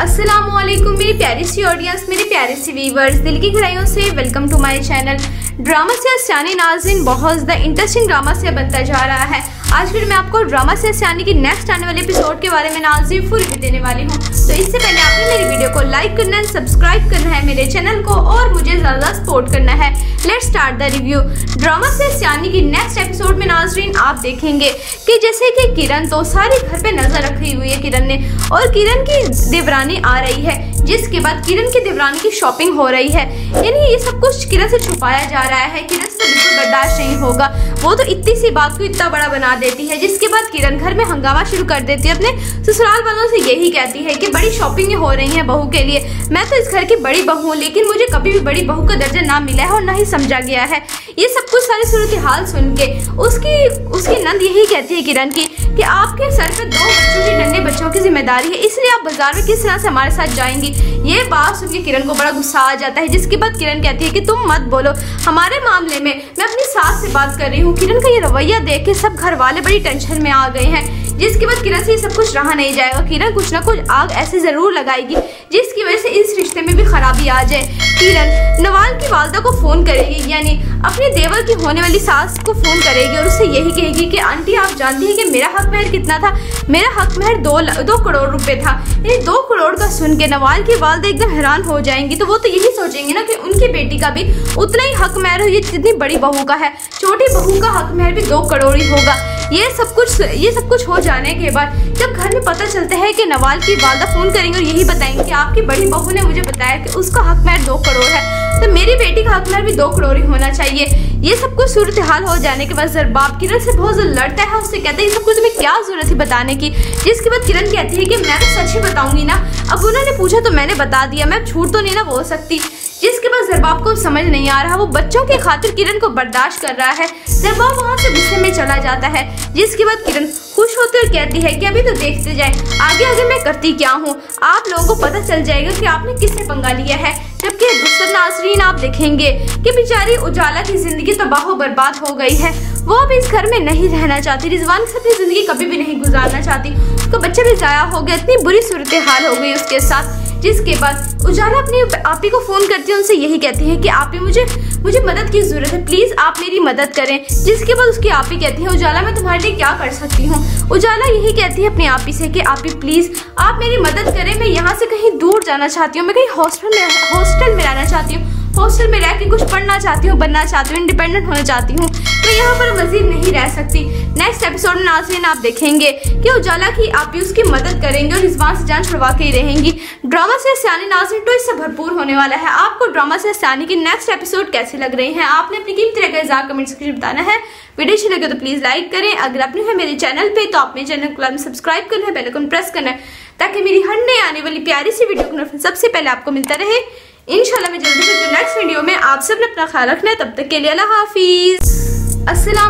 अस्सलाम वालेकुम मेरी प्यारी सी ऑडियंस मेरे प्यारे सी वीवर्स दिल की गहराइयों से welcome to my channel drama से सियानी नाजिन, बहुत ज़्यादा इंटरेस्टिंग ड्रामा से बनता जा रहा है। आज फिर मैं आपको ड्रामा से सियानी की नेक्स्ट आने वाले एपिसोड के बारे में नाजिन फुल रिव्यू देने वाली हूँ। तो इससे पहले आपने मेरी वीडियो को लाइक करना है सब्सक्राइब करना है मेरे चैनल को और मुझे ज़्यादा सपोर्ट करना है। Let start the review drama से सियानी की नेक्स्ट एपिसोड में नाजरीन आप देखेंगे कि जैसे कि किरण तो सारे घर पे नज़र रखी हुई है किरण ने और किरण की देवरानी आ रही है, जिसके बाद किरण की देवरानी की शॉपिंग हो रही है। यानी ये सब कुछ किरण से छुपाया जा रहा है, किरण से बिल्कुल बर्दाश्त नहीं होगा। वो तो इतनी सी बात को इतना बड़ा बना देती है। जिसके बाद किरण घर में हंगामा शुरू कर देती है। अपने ससुराल वालों से यही कहती है कि बड़ी शॉपिंग हो रही है बहू के लिए। मैं तो इस घर की बड़ी बहू हूँ, लेकिन मुझे कभी भी बड़ी बहू का दर्जा ना मिला है और ना ही समझा गया है। ये सब कुछ सारी सूरत हाल सुन के। उसकी उसकी नंद यही कहती है किरण की कि आपके सर पे दो बच्चों की नन्हे बच्चों की ज़िम्मेदारी है, इसलिए आप बाज़ार में किस तरह से हमारे साथ जाएँगी? ये बात सुन के किरण को बड़ा गुस्सा आ जाता है, जिसके बाद किरण कहती है कि तुम मत बोलो, हमारे मामले में मैं अपनी सास से बात कर रही हूँ। किरण का ये रवैया देख के सब घर वाले बड़ी टेंशन में आ गए हैं। जिसके बाद किरण से सब कुछ रहा नहीं जाएगा। किरण कुछ ना कुछ आग ऐसे ज़रूर लगाएगी, जिसकी वजह से इस रिश्ते में भी खराबी आ जाए। किरण नवाल की वालदा को फ़ोन करेगी, यानी अपने देवर की होने वाली सास को फ़ोन करेगी और उससे यही कहेगी कि, आंटी, आप जानती हैं कि मेरा हक महर कितना था? मेरा हक महर दो दो करोड़ रुपए था। यानी दो करोड़ का सुन के नवाल की वालदा एकदम हैरान हो जाएँगी। तो वो तो यही सोचेंगे ना कि उनकी बेटी का भी उतना ही हक महर हो, ये जितनी बड़ी बहू का है। छोटी बहू का हक महर भी दो करोड़ ही होगा। ये सब कुछ, ये सब कुछ हो जाने के बाद जब घर में पता चलता है कि नवाल की वालदा फ़ोन करेंगे और यही बताएँगे कि आपकी बड़ी बहू ने मुझे बताया कि उसका हक महर दो करोड़ है तो मेरी बेटी का हक महर भी दो करोड़ ही होना चाहिए। ये सब कुछ सूरत हाल हो जाने के बाद सर बाप किरण से बहुत ज़्यादा लड़ता है, उससे कहता है सब कुछ तुम्हें क्या ज़रूरत है बताने की? जिसके बाद किरण कहती है कि, मैं तो सच ही बताऊँगी ना। अब उन्होंने पूछा तो मैंने बता दिया, मैं छूट तो नहीं ना बोल सकती। जिसके बाद जरबाब को समझ नहीं आ रहा, वो बच्चों के खातिर किरण को बर्दाश्त कर रहा है। जरबाब वहाँ से गुस्से में चला जाता है, जिसके बाद किरण खुश होते हुए कहती है कि अभी तो देखते जाए, आगे आगे मैं करती क्या हूँ? आप लोगों को पता चल जाएगा कि आपने किसने पंगा लिया है, जबकि दूसरे नाजरीन आप देखेंगे कि बेचारी उजाला की ज़िंदगी तबाह बर्बाद हो गई है। वो अब इस घर में नहीं रहना चाहती, रिजवान के साथ ज़िंदगी कभी भी नहीं गुजारना चाहती। उसका बच्चा भी जाया हो गया, इतनी बुरी सूरत हाल हो गई उसके साथ, जिसके बाद उजाला अपनी आपी को फ़ोन करती है, उनसे यही कहती है कि आप ही मुझे मुझे मदद की ज़रूरत है, प्लीज़ आप मेरी मदद करें। जिसके बाद उसकी आप ही कहती है, उजाला मैं तुम्हारे लिए क्या कर सकती हूँ? उजाला यही कहती है अपने आप ही से कि आप ही प्लीज़, आप मेरी मदद करें, मैं यहाँ से कहीं दूर जाना चाहती हूँ, मैं कहीं हॉस्टल में हॉस्टल में रहना चाहती हूँ। हॉस्टल में रह के कुछ पढ़ना चाहती हूँ, बनना चाहती हूँ इंडिपेंडेंट होना चाहती हूँ मैं यहाँ पर मजीद नहीं रह सकती। नेक्स्ट एपिसोड में नाजरीन आप देखेंगे कि उजाला की आप भी उसकी मदद करेंगे और रिजवान से जान छुड़वा के ही रहेंगी। ड्रामा से सियानी नाजरीन तो इससे भरपूर होने वाला है। आपको ड्रामा से सियानी की नेक्स्ट एपिसोड कैसे लग रही है, आपने अपनी कीमती रखा कमेंट सेक्शन बताना है। वीडियो अच्छी लगे तो प्लीज़ लाइक करें। अगर आपने है मेरे चैनल पे तो आप मेरे चैनल को सब्सक्राइब करना है बेलकन प्रेस करना है, ताकि मेरी हर नई आने वाली प्यारी सी वीडियो को सबसे पहले आपको मिलता रहे। इनशाला मैं जल्दी से नेक्स्ट वीडियो में आप सबने अपना ख्याल रखना है, तब तक के लिए अल्लाह हाफिज़।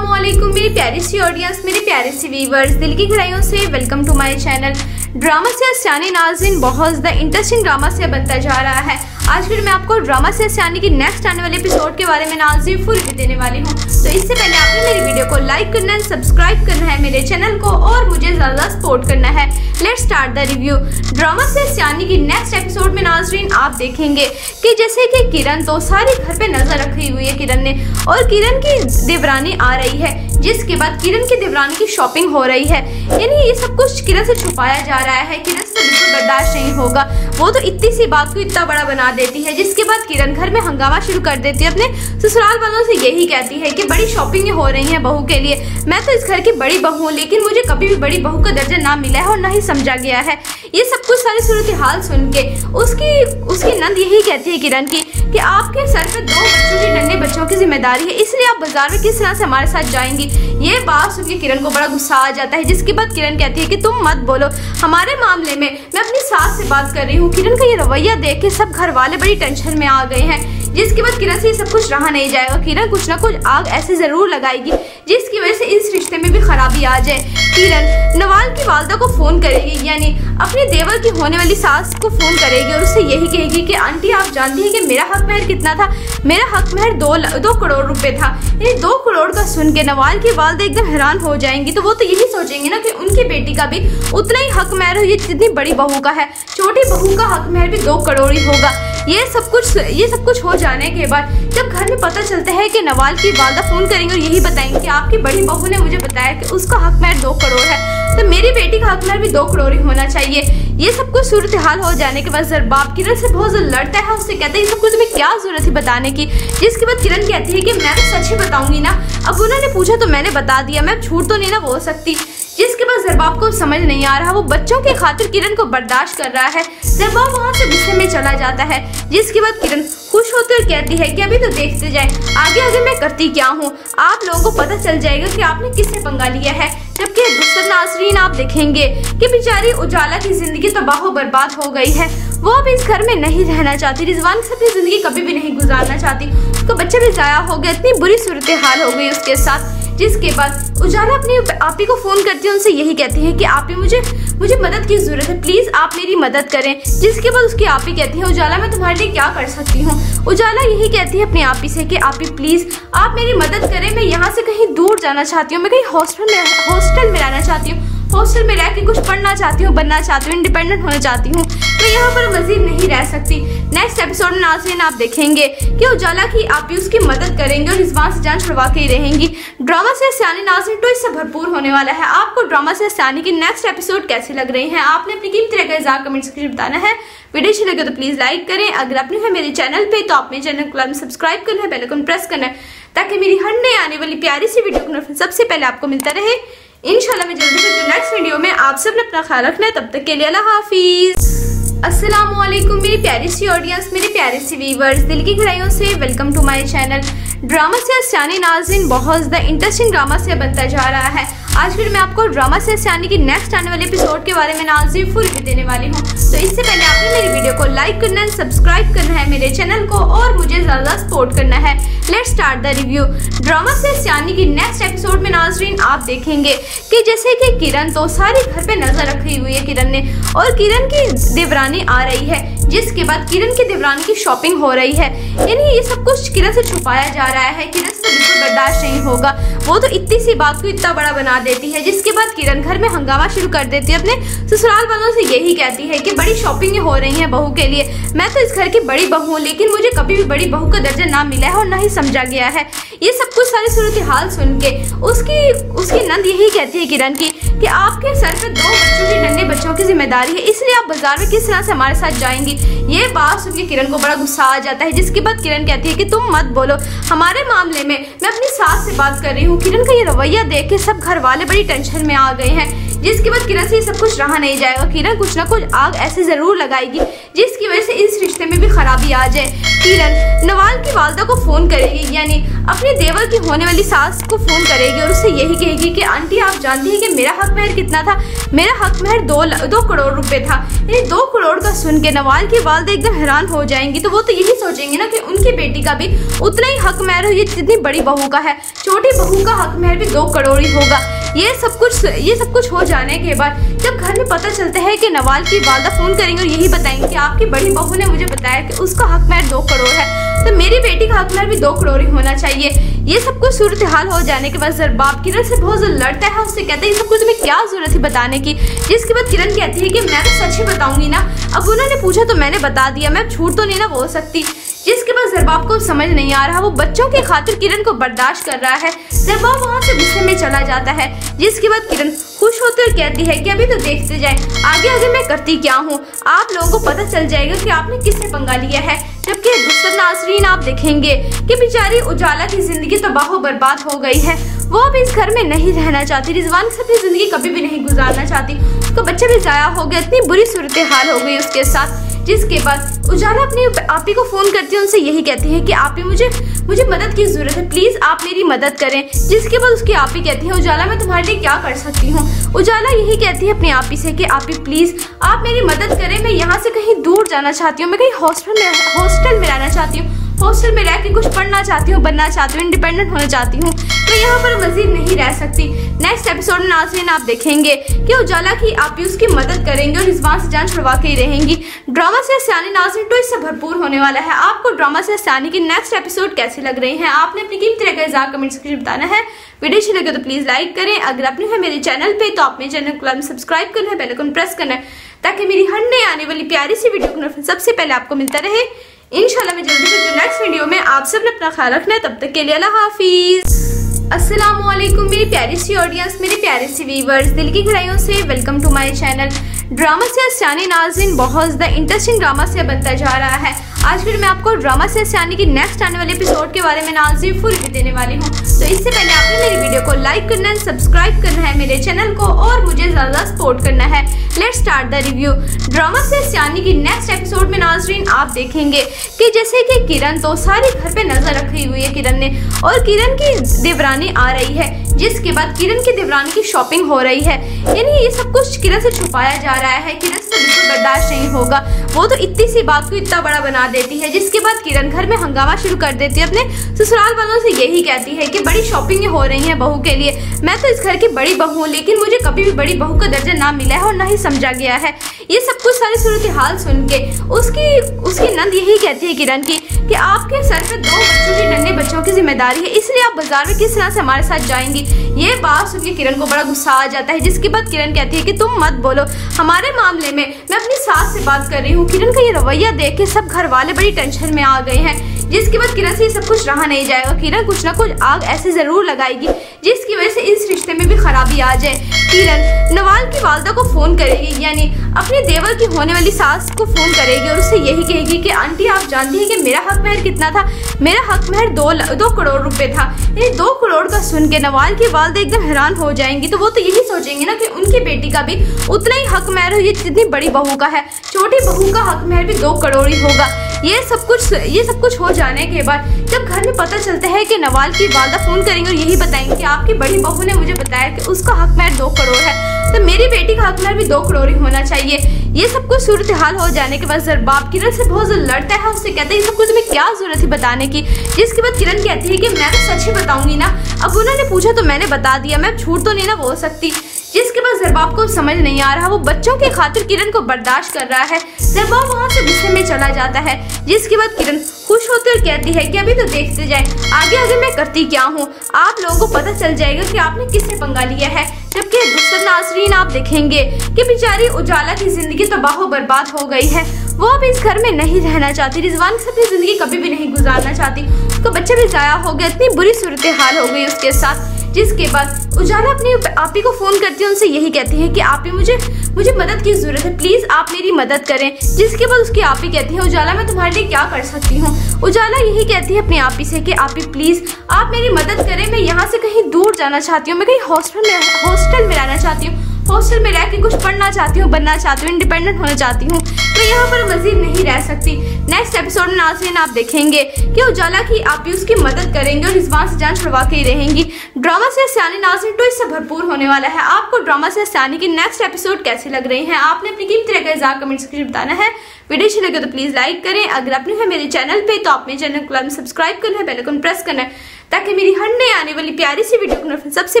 वालेकुम मेरी प्यारी सी ऑडियंस मेरे प्यारे सी वीवर्स दिल की गहराइयों से welcome to my channel drama से सियानी नाजिन, बहुत ज़्यादा इंटरेस्टिंग ड्रामा से बनता जा रहा है। आज फिर मैं आपको ड्रामा से सियानी की नेक्स्ट आने वाले एपिसोड के बारे में नाजिन फुल रिव्यू देने वाली हूँ। तो इससे पहले आपने मेरी वीडियो को लाइक करना है सब्सक्राइब करना है, मेरे चैनल को और मुझे ज़्यादा सपोर्ट करना है। Let start the review drama से सियानी की नेक्स्ट एपिसोड में नाजरीन, आप देखेंगे कि जैसे कि किरण तो सारे घर पे नज़र रखी हुई है किरण ने और किरण की देवरानी आ रही है, जिसके बाद किरण की देवरानी की शॉपिंग हो रही है। यानी ये सब कुछ किरण से छुपाया जा रहा है, किरण से बिल्कुल बर्दाश्त नहीं होगा। वो तो इतनी सी बात को इतना बड़ा बना देती है। जिसके बाद किरण घर में हंगामा शुरू कर देती है। अपने ससुराल वालों से यही कहती है कि बड़ी शॉपिंग हो रही है बहू के लिए। मैं तो इस घर की बड़ी बहू हूँ, लेकिन मुझे कभी भी बड़ी बहू का दर्जा ना मिला है और ना ही समझा गया है। ये सब कुछ सारी सूरत हाल सुन के, उसकी उसकी नंद यही कहती है किरण की, कि आपके सर पर दो बच्चों की नन्हे बच्चों की ज़िम्मेदारी है, इसलिए आप बाज़ार में किस तरह से हमारे साथ जाएँगी? ये बात सुन के किरण को बड़ा गुस्सा आ जाता है, जिसके बाद किरण कहती है कि तुम मत बोलो, हमारे मामले में मैं अपनी सास से बात कर रही हूँ, किरण का ये रवैया देख के सब घर वाले बड़ी टेंशन में आ गए हैं। जिसके बाद किरण से सब कुछ रहा नहीं जाएगा। किरण कुछ ना कुछ आग ऐसे ज़रूर लगाएगी, जिसकी वजह से इस रिश्ते में भी खराबी आ जाए। किरण नवाल की वालदा को फ़ोन करेगी, यानी अपने अपने देवर की होने वाली सास को फ़ोन करेगी और उससे यही कहेगी कि, आंटी, आप जानती हैं कि मेरा हक महर कितना था? मेरा हक महर दो दो करोड़ रुपए था। ये दो करोड़ का सुन के नवाल की वालदा एकदम हैरान हो जाएँगी। तो वो तो यही सोचेंगे ना कि उनकी बेटी का भी उतना ही हक महर हो, ये जितनी बड़ी बहू का है। छोटी बहू का हक महर भी दो करोड़ ही होगा। ये सब कुछ, ये सब कुछ हो जाने के बाद जब घर में पता चलता है कि नवाल की वालदा फ़ोन करेंगे और यही बताएँगे कि आपकी बड़ी बहू ने मुझे बताया कि उसका हक महर दो करोड़ है तो मेरी बेटी का हक भी दो करोड़ ही होना चाहिए। ये सब कुछ सूरत हाल हो जाने के बाद बाप किरण से बहुत ज़्यादा लड़ता है उससे कहते हैं सब कुछ तुम्हें क्या ज़रूरत है बताने की? जिसके बाद किरण कहती है कि, मैं तो सच ही बताऊँगी ना, अब उन्होंने पूछा तो मैंने बता दिया, मैं छूट तो नहीं ना बोल सकती। जिसके बाद जरबाब को समझ नहीं आ रहा, वो बच्चों के खातिर किरण को बर्दाश्त कर रहा है। जरबाब वहाँ से गुस्से में चला जाता है, जिसके बाद किरण खुश होते हुए कहती है कि अभी तो देखते जाए, आगे आगे मैं करती क्या हूँ? आप लोगों को पता चल जाएगा कि आपने किसने पंगा लिया है, जबकि दूसरे नाजरीन आप देखेंगे कि बेचारी उजाला की ज़िंदगी तबाह बर्बाद हो गई है। वो अब इस घर में नहीं रहना चाहती, रिजवान अपनी ज़िंदगी कभी भी नहीं गुजारना चाहती। उसका बच्चा भी जाया हो गया, इतनी बुरी सूरत हाल हो गई उसके साथ। जिसके बाद उजाला अपने आप ही को फ़ोन करती है, उनसे यही कहती है कि आप ही मुझे मुझे मदद की ज़रूरत है। प्लीज़ आप मेरी मदद करें। जिसके बाद उसकी आप ही कहती है, उजाला, मैं तुम्हारे लिए क्या कर सकती हूँ? उजाला यही कहती है अपने आप ही से कि, आप ही प्लीज़ आप मेरी मदद करें। मैं यहाँ से कहीं दूर जाना चाहती हूँ। मैं कहीं हॉस्टल में हॉस्टल में रहना चाहती हूँ। हॉस्टल में रह के कुछ पढ़ना चाहती हूँ, बनना चाहती हूँ इंडिपेंडेंट होना चाहती हूँ मैं यहाँ पर मजीद नहीं रह सकती। नेक्स्ट एपिसोड में नाजरीन आप देखेंगे कि उजाला की आप भी उसकी मदद करेंगे और रिजवान से जान छुड़वा के ही रहेंगी। ड्रामा से सियानी नाजरीन तो इससे भरपूर होने वाला है। आपको ड्रामा से सियानी की नेक्स्ट एपिसोड कैसे लग रही है, आपने अपनी कीमती रखा इजार कमेंट सेक्शन बताना है। वीडियो अच्छी लगे तो प्लीज़ लाइक करें। अगर अपने है मेरे चैनल पे तो आप मेरे चैनल को सब्सक्राइब करना है बेलकन प्रेस करना है, ताकि मेरी हर नई आने वाली प्यारी सी वीडियो को सबसे पहले आपको मिलता रहे। इनशाला मैं जल्दी मिलती हूँ नेक्स्ट वीडियो में। आप सबने अपना ख्याल रखना है, तब तक के लिए अल्लाह हाफिज़। अस्सलाम वालेकुम मेरी प्यारी सी ऑडियंस मेरे प्यारे सी वीवर्स दिल की गहराइयों से welcome to my channel drama से अस्यानी नाजिन, बहुत ज़्यादा इंटरेस्टिंग ड्रामा से बनता जा रहा है। आज फिर मैं आपको ड्रामा से सियानी की नेक्स्ट आने वाले एपिसोड के बारे में नाजिन फुल भी देने वाली हूँ। तो इससे पहले आपने मेरी वीडियो को लाइक करना है सब्सक्राइब करना है मेरे चैनल को और मुझे ज़्यादा सपोर्ट करना है। Let start the review drama से सियानी की नेक्स्ट एपिसोड में नाजरीन, आप देखेंगे कि जैसे कि किरण तो सारे घर पे नज़र रखी हुई है किरण ने और किरण की देवरानी आ रही है, जिसके बाद किरण की देवरानी की शॉपिंग हो रही है। यानी ये सब कुछ किरण से छुपाया जा रहा है, किरण से बिल्कुल बर्दाश्त नहीं होगा। वो तो इतनी सी बात को इतना बड़ा बना देती है। जिसके बाद किरण घर में हंगामा शुरू कर देती है। अपने ससुराल वालों से यही कहती है कि बड़ी शॉपिंग हो रही है बहू के लिए। मैं तो इस घर की बड़ी बहू हूँ, लेकिन मुझे कभी भी बड़ी बहू का दर्जा ना मिला है और ना ही समझा गया है। ये सब कुछ सारी सूरत हाल सुन के, उसकी उसकी नंद यही कहती है किरण की कि आपके सर पे दो बच्चों की नन्हे बच्चों की ज़िम्मेदारी है, इसलिए आप बाज़ार में किस तरह से हमारे साथ जाएँगी? ये बात सुन के किरण को बड़ा गुस्सा आ जाता है, जिसके बाद किरण कहती है कि तुम मत बोलो, हमारे मामले में मैं अपनी सास से बात कर रही हूँ। किरण का ये रवैया देख के सब घर वाले बड़ी टेंशन में आ गए हैं, जिसके बाद किरण से ये सब कुछ रहा नहीं जाएगा। किरण कुछ ना कुछ आग ऐसे ज़रूर लगाएगी, जिसकी वजह से इस रिश्ते में भी खराबी आ जाए। किरण नवाल की वालदा को फ़ोन करेगी, यानी अपने देवर की होने वाली सास को फ़ोन करेगी और उससे यही कहेगी कि, आंटी, आप जानती हैं कि मेरा हक महर कितना था? मेरा हक महर दो दो करोड़ रुपए था। यानी दो करोड़ का सुन के नवाल की वालदा एकदम हैरान हो जाएँगी। तो वो तो यही सोचेंगे ना कि उनकी बेटी का भी उतना ही हक महर हो, ये जितनी बड़ी बहू का है। छोटी बहू का हक महर भी दो करोड़ ही होगा। ये सब कुछ, ये सब कुछ हो जाने के बाद जब घर में पता चलता है कि नवाल की वालदा फ़ोन करेंगे और यही बताएँगे कि आपकी बड़ी बहू ने मुझे बताया कि उसका हक महर दो करोड़ है तो मेरी बेटी का हक महर भी दो करोड़ ही होना चाहिए। ये सब कुछ सूरत हाल हो जाने के बाद बाप किरण से बहुत ज़्यादा लड़ता है उससे कहते हैं सब कुछ तुम्हें क्या ज़रूरत है बताने की? जिसके बाद किरण कहती है कि, मैं तो सच ही बताऊँगी ना। अब उन्होंने पूछा तो मैंने बता दिया, मैं छूट तो नहीं ना बोल सकती। जिसके जरबाब को समझ नहीं आ रहा, वो बच्चों के खातिर किरण को बर्दाश्त कर रहा है। जरबाब वहाँ से गुस्से में चला जाता है, जिसके बाद किरण खुश होते हुए कहती है कि अभी तो देखते जाए। आगे आगे मैं करती क्या हूँ? आप लोगों को पता चल जाएगा कि आपने किससे पंगा लिया है, जबकि दूसरे नाजरीन आप देखेंगे कि बेचारी उजाला की ज़िंदगी तबाह बर्बाद हो गई है। वो अब इस घर में नहीं रहना चाहती, रिजवान से अपनी ज़िंदगी कभी भी नहीं गुजारना चाहती। उसका बच्चा भी जाया हो गया, इतनी बुरी सूरत हाल हो गई उसके साथ, जिसके बाद उजाला अपनी आपी को फ़ोन करती है, उनसे यही कहती है कि आप ही मुझे मुझे मदद की ज़रूरत है, प्लीज़ आप मेरी मदद करें। जिसके बाद उसकी आप ही कहती है, उजाला, मैं तुम्हारे लिए क्या कर सकती हूँ? उजाला यही कहती है अपने आप ही से कि आप ही प्लीज़ आप मेरी मदद करें, मैं यहाँ से कहीं दूर जाना चाहती हूँ, मैं कहीं हॉस्टल में हॉस्टल में रहना चाहती हूँ। हॉस्टल में रह के कुछ पढ़ना चाहती हूँ, बनना चाहती हूँ इंडिपेंडेंट होना चाहती हूँ मैं यहाँ पर मजीद नहीं रह सकती। नेक्स्ट एपिसोड में नाजरीन आप देखेंगे कि उजाला की आप भी उसकी मदद करेंगे और रिजवान से जान छुड़वा के ही रहेंगी। ड्रामा से सियानी नाजरीन तो इससे भरपूर होने वाला है। आपको ड्रामा से सियानी की नेक्स्ट एपिसोड कैसी लग रही है? आपने अपनी कीमती रखा इजार कमेंट सेक्शन बताना है। वीडियो अच्छी लगे तो प्लीज़ लाइक करें। अगर अपने है मेरे चैनल पे तो आप मेरे चैनल को सब्सक्राइब करना है बेल प्रेस करना है, ताकि मेरी हर नई आने वाली प्यारी सी वीडियो सबसे पहले आपको मिलता रहे। इनशाला मैं जल्दी से नेक्स्ट वीडियो में आप सबने अपना ख्याल रखना तब तक के लिए अल्लाह हाफिज़। अस्सलाम वालेकुम मेरी प्यारी सी ऑडियंस मेरे प्यारे सी वीवर्स दिल की गहराइयों से welcome to my channel drama से सियानी नाजिन, बहुत ज़्यादा इंटरेस्टिंग ड्रामा से बनता जा रहा है। आज फिर मैं आपको ड्रामा से सियानी की नेक्स्ट आने वाले एपिसोड के बारे में नाजिन फुल भी देने वाली हूँ। तो इससे पहले आपने मेरी वीडियो को लाइक करना है सब्सक्राइब करना है मेरे चैनल को और मुझे ज़्यादा सपोर्ट करना है। Let start the review drama से सियानी की नेक्स्ट एपिसोड में नाजरीन आप देखेंगे कि जैसे कि किरण तो सारे घर पे नज़र रखी हुई है किरण ने और किरण की देवरानी आ रही है, जिसके बाद किरण की देवरानी की शॉपिंग हो रही है। यानी ये सब कुछ किरण से छुपाया जा रहा है। किरण से बिल्कुल बर्दाश्त नहीं होगा। वो तो इतनी सी बात को इतना बड़ा बना देती है। जिसके बाद किरण घर में हंगामा शुरू कर देती है। अपने ससुराल वालों से यही कहती है कि बड़ी शॉपिंग हो रही है बहू के लिए। मैं तो इस घर की बड़ी बहू हूँ, लेकिन मुझे कभी भी बड़ी बहू का दर्जा ना मिला है और ना ही समझा गया है। ये सब कुछ सारी सूरत हाल सुन के उसकी उसकी नंद यही कहती है किरण की कि आपके सर पे दो बच्चों की नन्हे बच्चों की ज़िम्मेदारी है, इसलिए आप बाज़ार में किस तरह से हमारे साथ जाएँगी? ये बात सुन के किरण को बड़ा गुस्सा आ जाता है, जिसके बाद किरण कहती है कि तुम मत बोलो, हमारे मामले में मैं अपनी सास से बात कर रही हूँ। किरण का ये रवैया देख के सब घर वाले बड़ी टेंशन में आ गए हैं, जिसके बाद किरण से ये सब कुछ रहा नहीं जाएगा। किरण कुछ ना कुछ आग ऐसे ज़रूर लगाएगी, जिसकी वजह से इस रिश्ते में भी खराबी आ जाए। किरण, नवाल की वालदा को फ़ोन करेगी, यानी अपने देवर की होने वाली सास को फ़ोन करेगी और उससे यही कहेगी कि, आंटी, आप जानती हैं कि मेरा हक महर कितना था? मेरा हक महर दो दो करोड़ रुपए था। ये दो करोड़ का सुन के नवाल की वालदा एकदम हैरान हो जाएँगी तो वो तो यही सोचेंगे ना कि उनकी बेटी का भी उतना ही हक महर हो, ये जितनी बड़ी बहू का है। छोटी बहू का हक महर भी दो करोड़ ही होगा। ये सब कुछ, ये सब कुछ हो जाने के बाद जब घर में पता चलता है कि नवाल की वालदा फ़ोन करेंगे और यही बताएँगे कि आपकी बड़ी बहू ने मुझे बताया कि उसका हक महर दो करोड़ है तो मेरी बेटी का हक महर भी दो करोड़ ही होना चाहिए। ये सब कुछ सूरत हाल हो जाने के बाद जरबाब किरण से बहुत जो लड़ता है उससे कहता है, ये सब कुछ तुम्हें क्या ज़रूरत है बताने की? जिसके बाद किरण कहती है कि, मैं तो सच ही बताऊँगी ना। अब उन्होंने पूछा तो मैंने बता दिया, मैं झूठ तो नहीं ना बोल सकती। जिसके बाद जरबाब को समझ नहीं आ रहा, वो बच्चों की खातिर किरण को बर्दाश्त कर रहा है। जरबाब वहाँ से गुस्से में चला जाता है, जिसके बाद किरण खुश होती और कहती है कि अभी तो देखते जाए, आगे आगे मैं करती क्या हूँ? आप लोगों को पता चल जाएगा कि आपने किससे पंगा लिया है, जबकि दूसरा नाजरीन आप देखेंगे कि बेचारी उजाला की ज़िंदगी तबाह बर्बाद हो गई है। वो अब इस घर में नहीं रहना चाहती, रिजवान से अपनी ज़िंदगी कभी भी नहीं गुजारना चाहती। उसका बच्चा भी जाया हो गया, इतनी बुरी सूरत हाल हो गई उसके साथ। जिसके बाद उजाला अपनी ही को फ़ोन करती है, उनसे यही कहती है कि आप ही मुझे मुझे मदद की ज़रूरत है। प्लीज़ आप मेरी मदद करें। जिसके बाद उसकी ही कहती है, उजाला, मैं तुम्हारे लिए क्या कर सकती हूँ? उजाला यही कहती है अपने आप ही से कि, आप ही प्लीज़ आप मेरी मदद करें। मैं यहाँ से कहीं दूर जाना चाहती हूँ। मैं कहीं हॉस्टल में हॉस्टल में रहना चाहती हूँ। हॉस्टल में रह के कुछ पढ़ना चाहती हूँ, बनना चाहती हूँ इंडिपेंडेंट होना चाहती हूँ मैं यहाँ पर मजीद नहीं रह सकती। नेक्स्ट एपिसोड में नाजरीन आप देखेंगे कि उजाला की आप भी उसकी मदद करेंगे और रिजवान से जान छुड़वा के रहेंगी। ड्रामा से सियानी नाजरीन तो इससे भरपूर होने वाला है। आपको ड्रामा से सियानी की नेक्स्ट एपिसोड कैसी लग रही है? आपने अपनी कीमती रखा इजार कमेंट सेक्शन बताना है। वीडियो अच्छी लगे तो प्लीज़ लाइक करें। अगर अपने है मेरे चैनल पे तो आप मेरे चैनल को सब्सक्राइब करना है बेलकन प्रेस करना है, ताकि मेरी हर नई आने वाली प्यारी सी वीडियो सबसे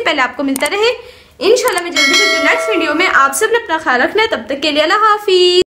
पहले आपको मिलता रहे। इनशाला मैं जल्दी से नेक्स्ट वीडियो में आप सबने अपना ख्याल रखना है, तब तक के लिए अल्लाह हाफिज।